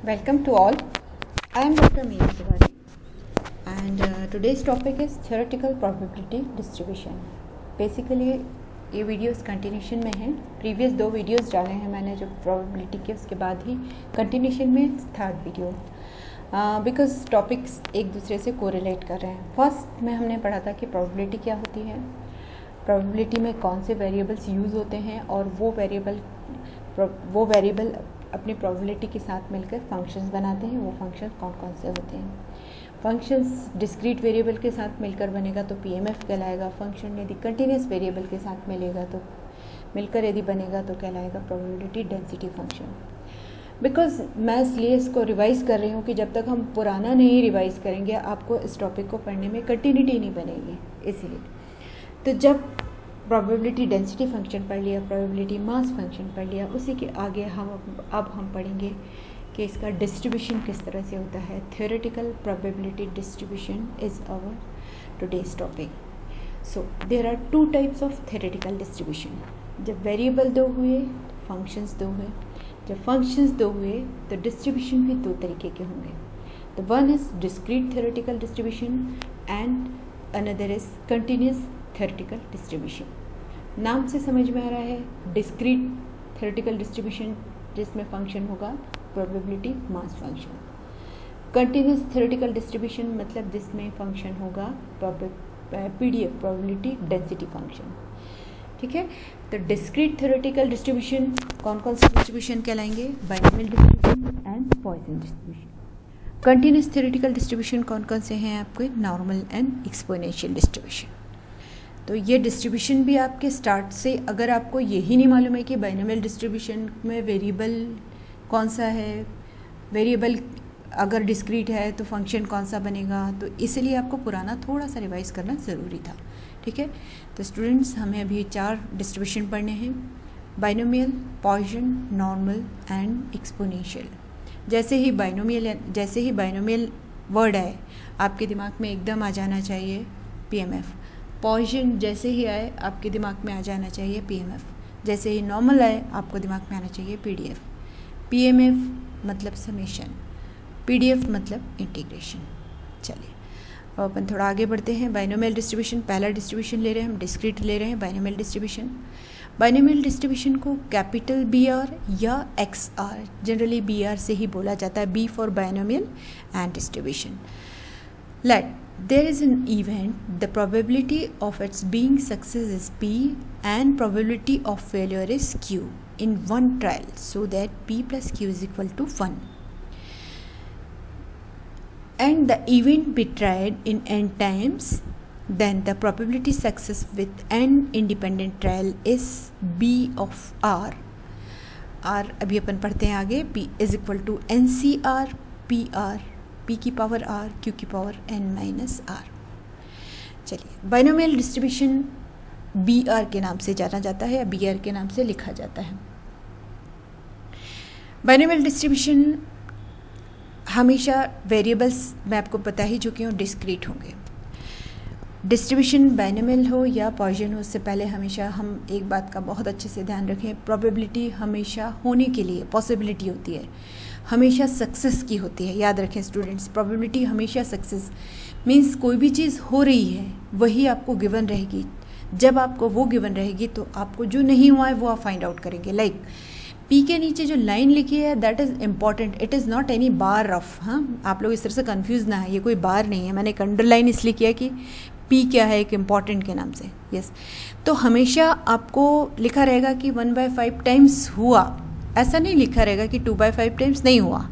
Welcome to all. I am Dr. Meera Tiwari and uh, today's topic is theoretical probability distribution. Basically ये videos continuation में हैं previous दो videos डाले हैं मैंने जो प्रोबेबिलिटी के उसके बाद ही कंटिन्यूशन में थर्ड वीडियो बिकॉज़ टॉपिक्स एक दूसरे से कोरिलेट कर रहे हैं फ़र्स्ट में हमने पढ़ा था कि प्रोबेबिलिटी क्या होती है प्रोबेबिलिटी में कौन से वेरिएबल्स यूज़ होते हैं और वो वेरिएबल वो वेरिएबल अपनी प्रोबेबिलिटी के साथ मिलकर फ़ंक्शंस बनाते हैं, वो फ़ंक्शन कौन कौन से होते हैं? फ़ंक्शंस डिस्क्रीट वेरिएबल के साथ मिलकर बनेगा तो पीएमएफ कहलाएगा। फ़ंक्शन यदि कंटिन्यूस वेरिएबल के साथ मिलेगा तो मिलकर यदि बनेगा तो कहलाएगा प्रोबेबिलिटी डेंसिटी फ़ंक्शन बिकॉज़ मैं इसलिए इसको रिवाइज कर रही हूँ कि जब तक हम पुराना नहीं रिवाइज करेंगे, आपको इस टॉपिक को पढ़ने में कंटिन्यूटी नहीं बनेगी, इसीलिए। तो जब प्रोबेबिलिटी डेंसिटी फ़ंक्शन पढ़ लिया प्रोबेबिलिटी मास फ़ंक्शन पढ़ लिया, उसी के आगे हम अब हम पढ़ेंगे कि इसका डिस्ट्रीब्यूशन किस तरह से होता है। Theoretical probability distribution is our today's topic so there are two types of theoretical distribution जब वेरिएबल दो हुए फ़ंक्शंस दो हुए, जब फ़ंक्शंस दो हुए तो डिस्ट्रीब्यूशन भी दो तरीके के होंगे। The one is discrete theoretical distribution and another is continuous theoretical distribution नाम से समझ में आ रहा है। डिस्क्रीट थेरेटिकल डिस्ट्रीब्यूशन जिसमें फ़ंक्शन होगा probability mass function continuous theoretical distribution मतलब जिसमें फ़ंक्शन होगा P D probability density function ठीक है? तो डिस्क्रीट थेरेटिकल डिस्ट्रीब्यूशन कौन कौन से distribution कहलाएँगे? Binomial distribution and Poisson distribution continuous theoretical distribution कौन कौन से हैं आपके? नॉर्मल एंड एक्सपोनेंशियल डिस्ट्रीब्यूशन तो ये डिस्ट्रीब्यूशन भी आपके स्टार्ट से, अगर आपको यही नहीं मालूम है कि बाइनोमियल डिस्ट्रीब्यूशन में वेरिएबल कौन सा है वेरिएबल अगर डिस्क्रीट है तो फ़ंक्शन कौन सा बनेगा तो इसलिए आपको पुराना थोड़ा सा रिवाइज करना ज़रूरी था, ठीक है? तो स्टूडेंट्स हमें अभी चार डिस्ट्रीब्यूशन पढ़ने हैं binomial Poisson normal and exponential जैसे ही बाइनोमियल जैसे ही बाइनोमियल वर्ड आए, आपके दिमाग में एकदम आ जाना चाहिए पीएमएफ पॉइजन जैसे ही आए, आपके दिमाग में आ जाना चाहिए पीएमएफ जैसे ही नॉर्मल आए, आपको दिमाग में आना चाहिए पीडीएफ पीएमएफ मतलब समेशन पीडीएफ मतलब इंटीग्रेशन चलिए अब अपन थोड़ा आगे बढ़ते हैं। बाइनोमियल डिस्ट्रीब्यूशन पहला डिस्ट्रीब्यूशन ले रहे हैं हम डिस्क्रीट ले रहे हैं बाइनोमियल डिस्ट्रीब्यूशन बाइनोमियल डिस्ट्रीब्यूशन को कैपिटल बी आर या X R generally B R से ही बोला जाता है B for binomial and distribution let there is an event the probability of its being success is p and probability of failure is q in one trial so that p plus q is equal to 1 and the event be tried in n times then the probability success with n independent trial is b of r r अभी अपन पढ़ते हैं आगे p is equal to ncr pr P की power are Q की power N minus R चलिए binomial distribution B R के नाम से जाना जाता है या बी आर के नाम से लिखा जाता है। बाइनोमियल डिस्ट्रीब्यूशन हमेशा वेरिएबल्स मैं आपको बता ही चुकी हूँ डिस्क्रीट होंगे। डिस्ट्रीब्यूशन बाइनोमियल हो या पॉइजन हो, उससे पहले हमेशा हम एक बात का बहुत अच्छे से ध्यान रखें प्रोबेबिलिटी हमेशा होने के लिए पॉसिबिलिटी होती है। हमेशा सक्सेस की होती है याद रखें स्टूडेंट्स प्रोबेबिलिटी हमेशा सक्सेस मीन्स कोई भी चीज़ हो रही है वही आपको गिवन रहेगी। जब आपको वो गिवन रहेगी तो आपको जो नहीं हुआ है वो आप फाइंड आउट करेंगे। लाइक like, पी के नीचे जो लाइन लिखी है that is important it is not any bar of हाँ आप लोग इस तरह से कन्फ्यूज़ ना है ये कोई बार नहीं है। मैंने एक अंडरलाइन इसलिए किया कि पी क्या है एक इंपॉर्टेंट के नाम से। Yes yes. तो हमेशा आपको लिखा रहेगा कि वन बाय फाइव टाइम्स हुआ। ऐसा नहीं लिखा रहेगा कि टू बाई फाइव टाइम्स नहीं हुआ।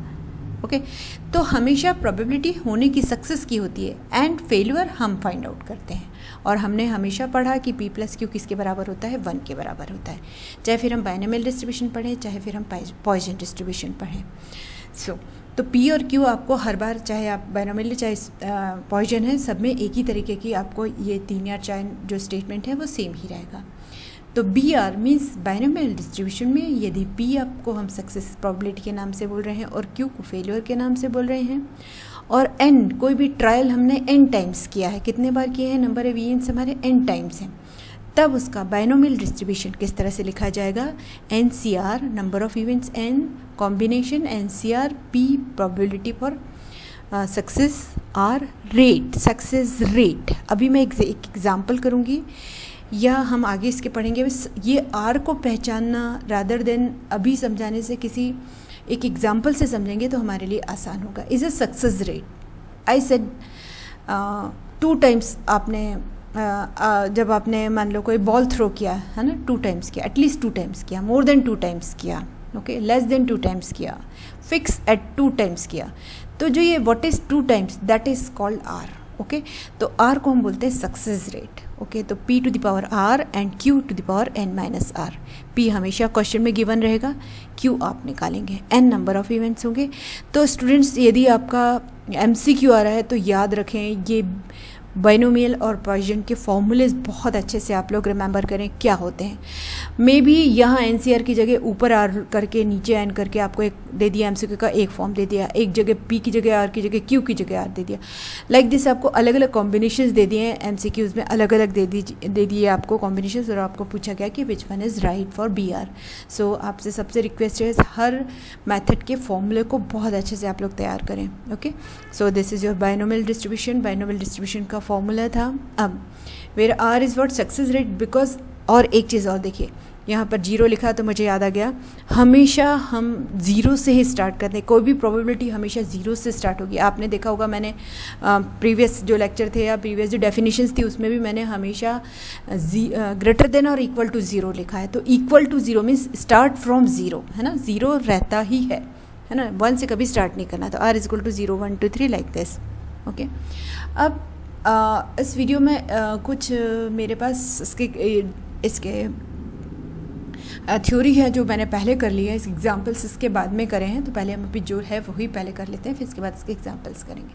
Okay okay? तो हमेशा प्रोबेबिलिटी होने की सक्सेस की होती है एंड फेल्यूअर हम फाइंड आउट करते हैं। और हमने हमेशा पढ़ा कि पी प्लस क्यू किसके बराबर होता है? वन के बराबर होता है। चाहे फिर हम बाइनोमियल डिस्ट्रीब्यूशन पढ़ें चाहे फिर हम पॉइजन डिस्ट्रीब्यूशन पढ़ें। सो so, तो पी और क्यू आपको हर बार चाहे आप बाइनोमियल चाहे पॉइजन है सब में एक ही तरीके की आपको ये तीन या चार जो स्टेटमेंट है वो सेम ही रहेगा। तो B R means binomial distribution में यदि पी आपको हम सक्सेस प्रॉबिलिटी के नाम से बोल रहे हैं और क्यू को फेलियर के नाम से बोल रहे हैं और एन कोई भी ट्रायल हमने एन टाइम्स किया है। कितने बार किए हैं? नंबर ऑफ़ ईएंस हमारे एन टाइम्स हैं। तब उसका बायनोमियल डिस्ट्रीब्यूशन किस तरह से लिखा जाएगा? N C R number of events N combination N C R P probability for success R rate success rate अभी मैं एक एग्ज़ाम्पल करूँगी। या हम आगे इसके पढ़ेंगे ये आर को पहचानना रादर देन अभी समझाने से किसी एक एग्ज़ाम्पल से समझेंगे तो हमारे लिए आसान होगा। Is a success rate I said two times आपने जब आपने मान लो कोई बॉल थ्रो किया, है ना? टू टाइम्स किया एटलीस्ट टू टाइम्स किया मोर देन टू टाइम्स किया okay less than two times किया फिक्स एट टू टाइम्स किया। तो जो ये what is two times that is called r okay तो आर को हम बोलते हैं सक्सेस रेट ओके तो p to the power r and q to the power n minus r p हमेशा क्वेश्चन में गिवन रहेगा. क्यू आप निकालेंगे. एन नंबर ऑफ़ इवेंट्स होंगे. तो स्टूडेंट्स यदि आपका एम सी क्यू आ रहा है तो याद रखें, ये बाइनोमियल और पॉइजन के फॉर्मूलेज बहुत अच्छे से आप लोग रिमेंबर करें क्या होते हैं। मे बी यहाँ एन की जगह ऊपर आर करके नीचे एन करके आपको एक दे दिया एमसीक्यू का एक फॉर्म दे दिया, एक जगह पी की जगह आर की जगह क्यू की जगह आर दे दिया। लाइक like दिस आपको अलग अलग कॉम्बिनेशन दे दिए हैं एम में अलग अलग दे दीजिए दे दिए आपको कॉम्बिनेशन और आपको पूछा गया कि which one is right for b r so आपसे सबसे रिक्वेस्ट है हर मैथड के फॉर्मूले को बहुत अच्छे से आप लोग तैयार करें okay so this is your binomial distribution binomial distribution का फॉर्मूला था। अब where r is what success rate because और एक चीज़ और देखिए, यहाँ पर ज़ीरो लिखा तो मुझे याद आ गया। हमेशा हम ज़ीरो से ही स्टार्ट करते हैं। कोई भी प्रोबेबिलिटी हमेशा ज़ीरो से स्टार्ट होगी। आपने देखा होगा मैंने प्रीवियस जो लेक्चर थे या प्रीवियस जो डेफिनेशंस थी, उसमें भी मैंने हमेशा ग्रेटर देन और इक्वल टू ज़ीरो लिखा है। तो equal to zero means start from zero है ना? ज़ीरो रहता ही है है ना? वन से कभी स्टार्ट नहीं करना। तो r is equal to zero one two three like this okay अब आ, इस वीडियो में आ, कुछ मेरे पास इसके इसके थ्योरी है जो मैंने पहले कर ली है। इस एग्ज़ाम्पल्स इसके बाद में करे हैं तो पहले हम अभी जो है वही पहले कर लेते हैं फिर इसके बाद इसके एग्ज़ाम्पल्स करेंगे।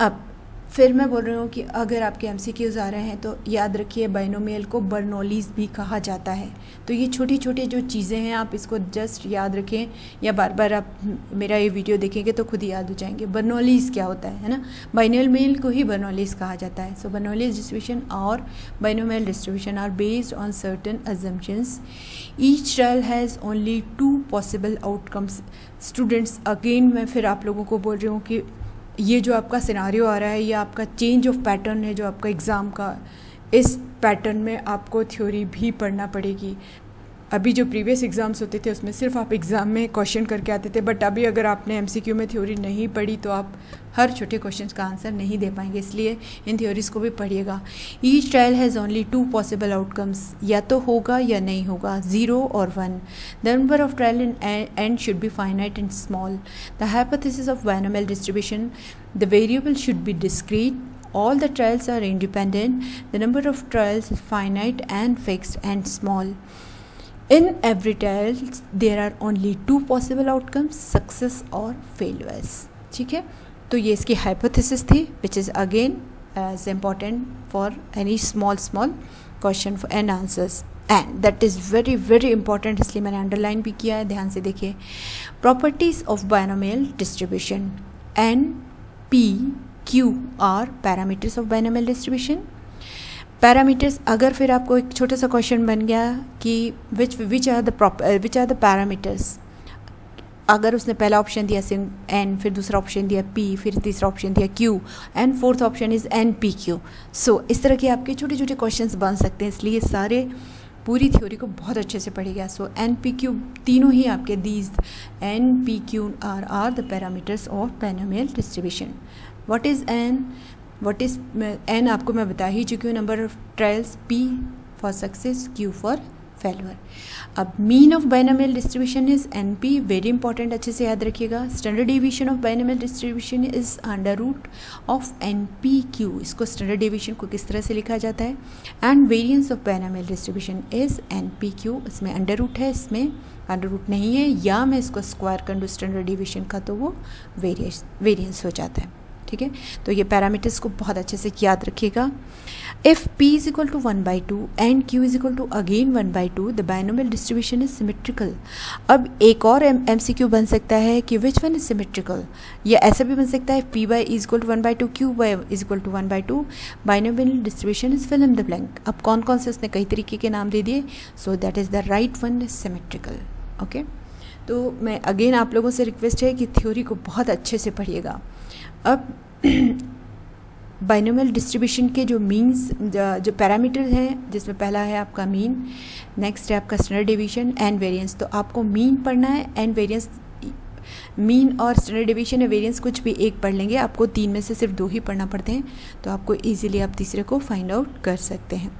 अब फिर मैं बोल रही हूँ कि अगर आपके एम सी क्यूज़ आ रहे हैं तो याद रखिए बाइनोमियल को बर्नोलीज भी कहा जाता है। तो ये छोटी छोटी जो चीज़ें हैं, आप इसको जस्ट याद रखें, या बार बार आप मेरा ये वीडियो देखेंगे तो खुद ही याद हो जाएँगे। बर्नोलीज क्या होता है है ना? बाइनोमियल को ही बर्नोलीज कहा जाता है। सो बर्नोलीज डिस्ट्रीब्यूशन और binomial distribution are based on certain assumptions each trial has only two possible outcomes students again मैं फिर आप लोगों को बोल रही हूँ कि ये जो आपका सिनारी आ रहा है, ये आपका चेंज ऑफ़ पैटर्न है, जो आपका एग्ज़ाम का, इस पैटर्न में आपको थ्योरी भी पढ़ना पड़ेगी। अभी जो प्रीवियस एग्ज़ाम्स होते थे, उसमें सिर्फ़ आप एग्ज़ाम में क्वेश्चन करके आते थे बट अभी अगर आपने एमसीक्यू में थ्योरी नहीं पढ़ी तो आप हर छोटे क्वेश्चन का आंसर नहीं दे पाएँगे। इसलिए इन थ्योरीज को भी पढ़िएगा। Each trial has only two possible outcomes या तो होगा या नहीं होगा ज़ीरो और one the number of trial n and should be finite and small the hypothesis of binomial distribution the variable should be discrete all the trials are independent. The number of trials is finite and fixed and small. In every trial there are only two possible outcomes, success or failures. ठीक है? तो ये इसकी hypothesis थी which is again as important for any small small question for and answers and that is very very important इसलिए मैंने underline भी किया है, ध्यान से देखिए। Properties of binomial distribution n p q are parameters of binomial distribution parameters अगर फिर आपको एक छोटा सा क्वेश्चन बन गया कि which which are the proper which are the parameters अगर उसने पहला ऑप्शन दिया सिंग एन फिर दूसरा ऑप्शन दिया पी फिर तीसरा ऑप्शन दिया q and fourth option is n p q so इस तरह के आपके छोटे छोटे क्वेश्चंस बन सकते हैं इसलिए सारे पूरी थ्योरी को बहुत अच्छे से पढ़ेगा सो एन पी क्यू तीनों ही आपके these n p q are are the parameters of binomial distribution what is n what is n आपको मैं बता ही चुकी हूँ number of trials p for success q for failure अब mean of binomial distribution is n p very important अच्छे से याद रखिएगा। Standard deviation of binomial distribution is under root of n p q इसको स्टैंडर्ड डिविजन को किस तरह से लिखा जाता है? And variance of binomial distribution is n p q इसमें अंडर रूट है, इसमें अंडर रूट नहीं है। या मैं इसको स्क्वायर कर दूँ स्टैंडर्ड डिविजन का तो वो वेरियस वेरियंस हो जाता है। ठीक है? तो ये पैरामीटर्स को बहुत अच्छे से याद रखिएगा। If p is equal to one by two and q is equal to again one by two the binomial distribution is symmetrical अब एक और एम सी क्यू बन सकता है कि विच वन इज़ सिमेट्रिकल या ऐसा भी बन सकता है, p by is equal to one by two q by is equal to one by two binomial distribution is fill in the blank अब कौन कौन से उसने कई तरीके के नाम दे दिए? So that is the right one is symmetrical okay तो मैं अगेन आप लोगों से रिक्वेस्ट है कि थ्योरी को बहुत अच्छे से पढ़िएगा। अब बाइनोमियल डिस्ट्रीब्यूशन के जो मीन्स जो पैरामीटर हैं, जिसमें पहला है आपका मीन नेक्स्ट है आपका स्टैंडर्ड डिवीज़न एंड वेरिएंस तो आपको मीन पढ़ना है एंड वेरिएंस मीन और स्टैंडर्ड डिवीज़न या वेरिएंस कुछ भी एक पढ़ लेंगे, आपको तीन में से सिर्फ़ दो ही पढ़ना पड़ते हैं तो आपको ईजिली आप तीसरे को फाइंड आउट कर सकते हैं।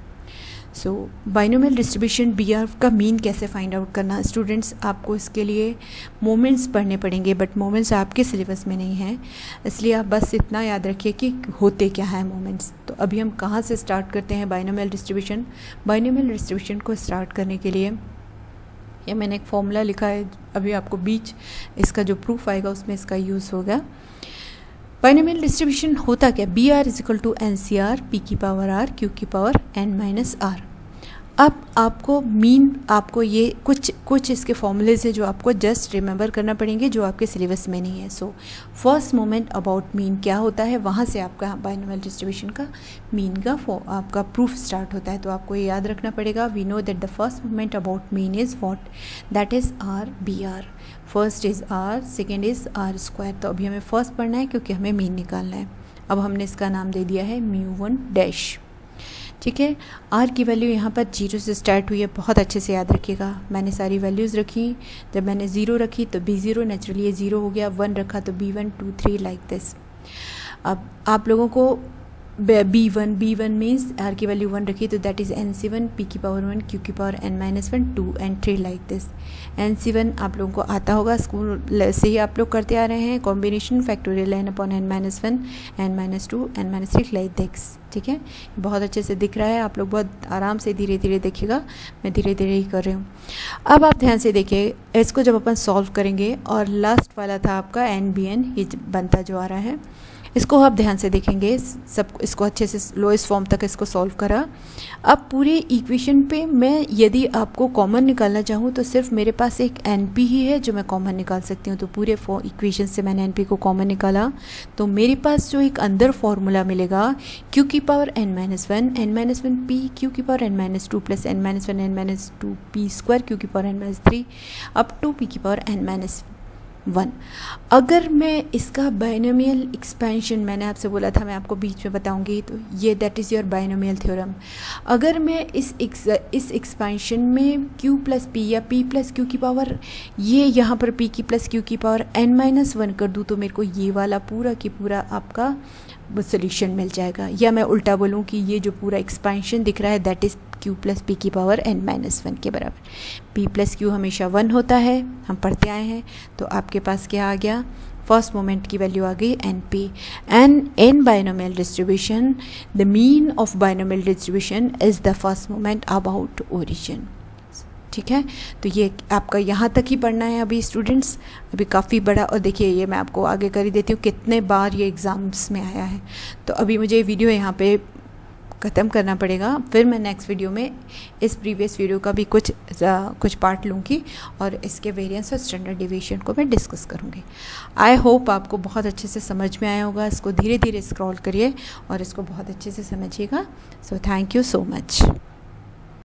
So binomial distribution b r का मीन कैसे फाइंड आउट करना? स्टूडेंट्स आपको इसके लिए मोमेंट्स पढ़ने पड़ेंगे बट मोमेंट्स आपके सिलेबस में नहीं हैं। इसलिए आप बस इतना याद रखिए कि होते क्या है मोमेंट्स तो अभी हम कहाँ से स्टार्ट करते हैं बाइनोमियल डिस्ट्रीब्यूशन बाइनोमियल डिस्ट्रीब्यूशन को स्टार्ट करने के लिए ये मैंने एक फॉर्मूला लिखा है, अभी आपको बीच इसका जो प्रूफ आएगा उसमें इसका यूज़ होगा। बाइनोमियल डिस्ट्रीब्यूशन होता क्या? B r is equal to n C r p की पावर आर क्यू की पावर एन माइनस आर अब आपको मीन आपको ये कुछ कुछ इसके फॉर्मूलेज है जो आपको जस्ट रिमेंबर करना पड़ेंगे, जो आपके सिलेबस में नहीं है। So first moment about mean क्या होता है? वहाँ से आपका बाइनोमियल डिस्ट्रीब्यूशन का मीन का आपका प्रूफ स्टार्ट होता है। तो आपको ये याद रखना पड़ेगा। We know that the first moment about mean is what that is r b r first is r second is r square तो अभी हमें फ़र्स्ट पढ़ना है, क्योंकि हमें मीन निकालना है। अब हमने इसका नाम दे दिया है म्यू वन डैश ठीक है? आर की वैल्यू यहाँ पर ज़ीरो से स्टार्ट हुई है, बहुत अच्छे से याद रखिएगा। मैंने सारी वैल्यूज़ रखी, जब मैंने ज़ीरो रखी तो बी ज़ीरो नेचुरली ये ज़ीरो हो गया वन रखा तो b one two three like this अब आप लोगों को b one b one means r की वैल्यू वन रखी तो that is n C one p की पावर वन क्यू की power n minus one two and three like this n C one आप लोगों को आता होगा स्कूल से ही आप लोग करते आ रहे हैं combination factorial n upon n minus one n minus two n minus three like this ठीक है? बहुत अच्छे से दिख रहा है, आप लोग बहुत आराम से धीरे धीरे देखिएगा, मैं धीरे धीरे ही कर रही हूँ। अब आप ध्यान से देखिए, इसको जब अपन सॉल्व करेंगे, और लास्ट वाला था आपका एन बी एन ये बनता जो आ रहा है। इसको आप ध्यान से देखेंगे, सब इसको अच्छे से लोएस्ट फॉर्म तक इसको सॉल्व करा। अब पूरे इक्वेशन पे मैं यदि आपको कॉमन निकालना चाहूँ तो सिर्फ़ मेरे पास एक एन पी ही है जो मैं कॉमन निकाल सकती हूँ। तो पूरे इक्वेशन से मैंने एन पी को कॉमन निकाला। तो मेरे पास जो एक अंदर फॉर्मूला मिलेगा क्यू की power n minus one n minus one p q की power n minus two plus n minus one n minus two p square q की पावर एन माइनस थ्री अब टू पी की power N minus one. अगर मैं इसका binomial expansion मैंने आपसे बोला था, मैं आपको बीच में बताऊँगी तो ये that is your binomial theorem अगर मैं इस इस एक्सपेंशन में q प्लस पी या p प्लस क्यू की पावर ये यहाँ पर p की प्लस क्यू की पावर n माइनस वन कर दूँ तो मेरे को ये वाला पूरा की पूरा आपका सोल्यूशन मिल जाएगा। या मैं उल्टा बोलूँ कि ये जो पूरा एक्सपेंशन दिख रहा है that is q plus p की पावर एन माइनस वन के बराबर। पी प्लस क्यू हमेशा वन होता है, हम पढ़ते आए हैं तो आपके पास क्या आ गया? फ़र्स्ट मोमेंट की वैल्यू आ गई n p n in binomial distribution the mean of binomial distribution is the first moment about origin ठीक है? तो ये आपका यहाँ तक ही पढ़ना है अभी स्टूडेंट्स अभी काफ़ी बड़ा, और देखिए ये मैं आपको आगे कर ही देती हूँ, कितने बार ये एग्ज़ाम्स में आया है। तो अभी मुझे वीडियो यहाँ पे ख़त्म करना पड़ेगा। फिर मैं नेक्स्ट वीडियो में इस प्रीवियस वीडियो का भी कुछ कुछ पार्ट लूँगी और इसके वेरिएंस और स्टैंडर्ड डिविएशन को मैं डिस्कस करूँगी। आई होप आपको बहुत अच्छे से समझ में आया होगा। इसको धीरे धीरे स्क्रॉल करिए और इसको बहुत अच्छे से समझिएगा। So thank you so much